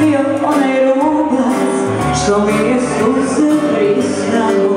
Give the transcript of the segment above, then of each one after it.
bio onaj rubac što mi je suze pristanu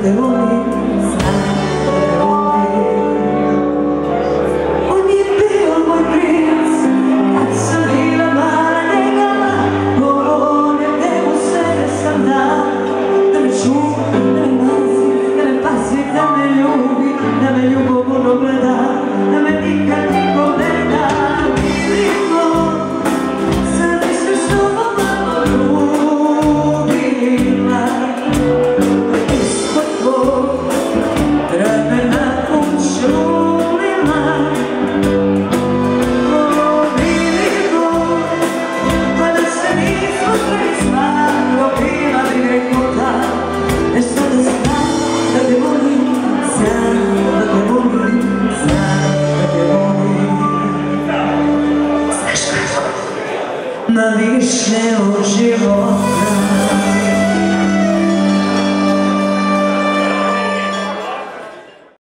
de na vista te volta